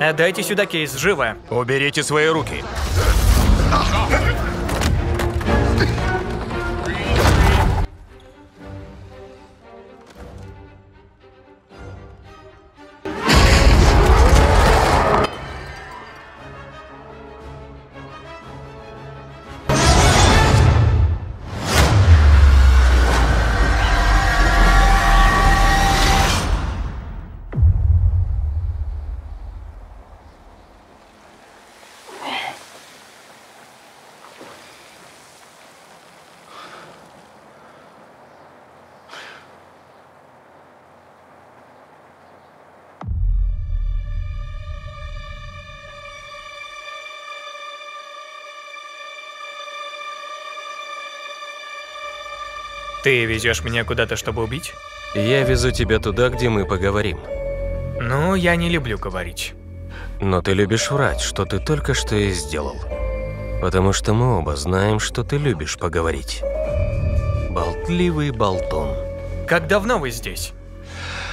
Отдайте сюда кейс, живо. Уберите свои руки. Ты везешь меня куда-то, чтобы убить? Я везу тебя туда, где мы поговорим. Ну, я не люблю говорить. Но ты любишь врать, что ты только что и сделал. Потому что мы оба знаем, что ты любишь поговорить. Болтливый болтун. Как давно вы здесь?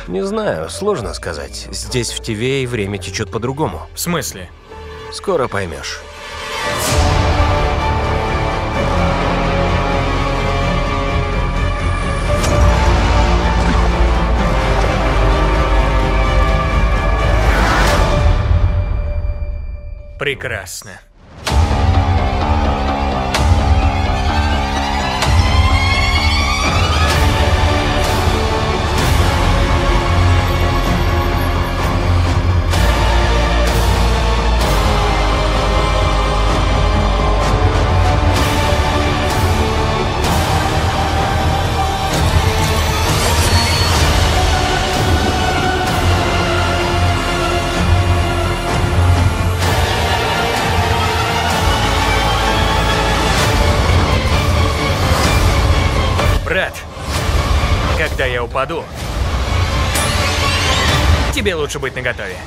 Не знаю, сложно сказать. Здесь в и время течет по-другому. В смысле? Скоро поймешь. Прекрасно. Брат, когда я упаду, тебе лучше быть наготове.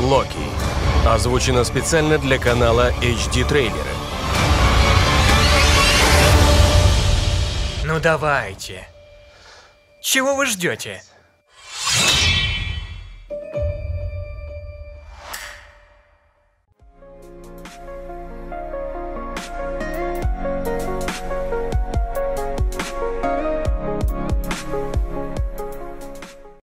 Локи. Озвучено специально для канала HD Трейлеры. Ну давайте. Чего вы ждете?